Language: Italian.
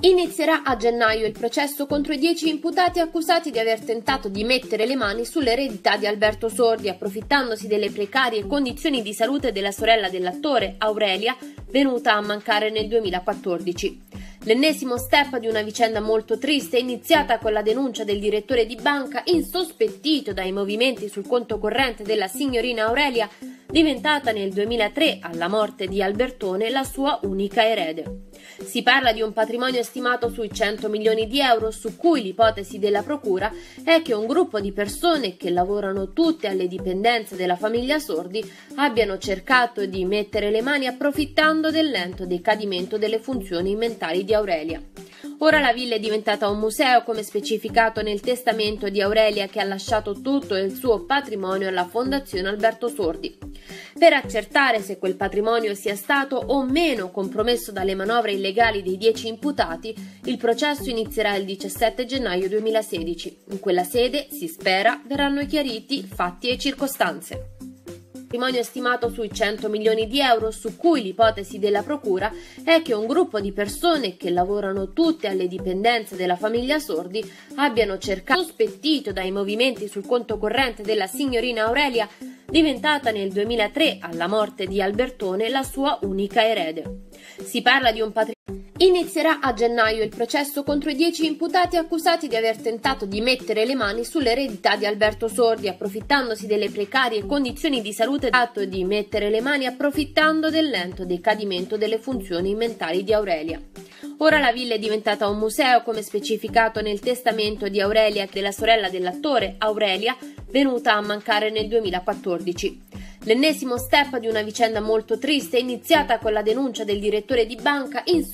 Inizierà a gennaio il processo contro i dieci imputati accusati di aver tentato di mettere le mani sull'eredità di Alberto Sordi, approfittandosi delle precarie condizioni di salute della sorella dell'attore, Aurelia, venuta a mancare nel 2014. L'ennesimo step di una vicenda molto triste iniziata con la denuncia del direttore di banca insospettito dai movimenti sul conto corrente della signorina Aurelia diventata nel 2003, alla morte di Albertone, la sua unica erede. Si parla di un patrimonio stimato sui 100 milioni di euro, su cui l'ipotesi della Procura è che un gruppo di persone che lavorano tutte alle dipendenze della famiglia Sordi abbiano cercato di mettere le mani approfittando del lento decadimento delle funzioni mentali di Aurelia. Ora la villa è diventata un museo, come specificato nel testamento di Aurelia che ha lasciato tutto il suo patrimonio alla Fondazione Alberto Sordi. Per accertare se quel patrimonio sia stato o meno compromesso dalle manovre illegali dei dieci imputati, il processo inizierà il 17 gennaio 2016. In quella sede, si spera, verranno chiariti fatti e circostanze patrimonio stimato sui 100 milioni di euro, su cui l'ipotesi della Procura è che un gruppo di persone che lavorano tutte alle dipendenze della famiglia Sordi abbiano cercato, sospettito dai movimenti sul conto corrente della signorina Aurelia, diventata nel 2003, alla morte di Albertone, la sua unica erede. Si parla di un patrimonio Inizierà a gennaio il processo contro i dieci imputati accusati di aver tentato di mettere le mani sull'eredità di Alberto Sordi, approfittandosi delle precarie condizioni di salute dato di mettere le mani approfittando del lento decadimento delle funzioni mentali di Aurelia. Ora la villa è diventata un museo, come specificato nel testamento di Aurelia, della sorella dell'attore, Aurelia, venuta a mancare nel 2014. L'ennesimo step di una vicenda molto triste iniziata con la denuncia del direttore di banca in